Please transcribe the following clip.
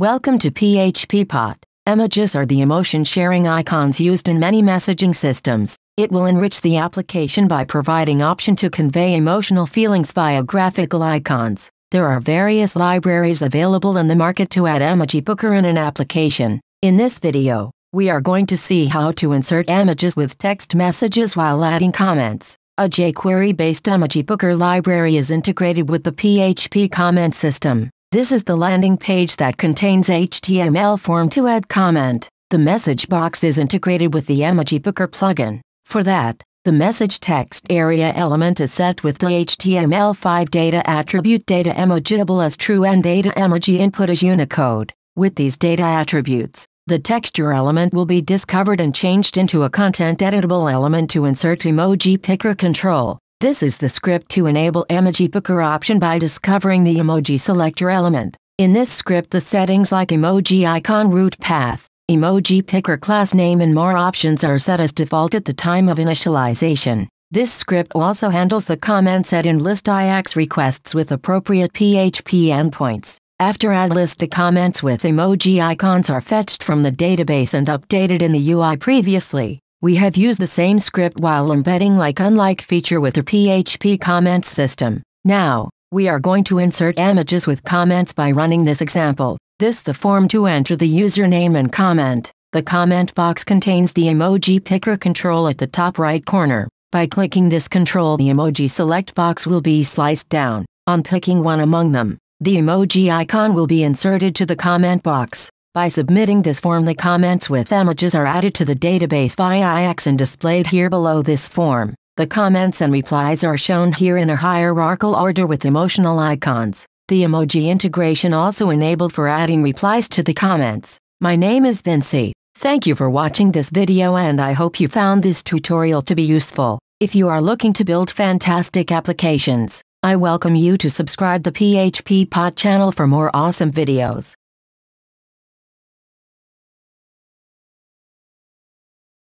Welcome to PHP Pot. Emojis are the emotion sharing icons used in many messaging systems. It will enrich the application by providing option to convey emotional feelings via graphical icons. There are various libraries available in the market to add emoji picker in an application. In this video, we are going to see how to insert emojis with text messages while adding comments. A jQuery-based emoji picker library is integrated with the PHP comment system. This is the landing page that contains HTML form to add comment. The message box is integrated with the emoji Picker plugin. For that, the message text area element is set with the HTML5 data attribute data emojiable as true and data emoji input as Unicode. With these data attributes, the text area element will be discovered and changed into a content editable element to insert emoji picker control. This is the script to enable emoji picker option by discovering the emoji selector element. In this script the settings like emoji icon root path, emoji picker class name and more options are set as default at the time of initialization. This script also handles the comment set in list AJAX requests with appropriate PHP endpoints. After add list the comments with emoji icons are fetched from the database and updated in the UI previously. We have used the same script while embedding like unlike feature with the PHP comments system. Now, we are going to insert images with comments by running this example. This the form to enter the username and comment. The comment box contains the emoji picker control at the top right corner. By clicking this control the emoji select box will be sliced down. On picking one among them, the emoji icon will be inserted to the comment box. By submitting this form the comments with images are added to the database via AJAX and displayed here below this form. The comments and replies are shown here in a hierarchical order with emotional icons. The emoji integration also enabled for adding replies to the comments. My name is Vincy. Thank you for watching this video and I hope you found this tutorial to be useful. If you are looking to build fantastic applications, I welcome you to subscribe the PHP Pot channel for more awesome videos.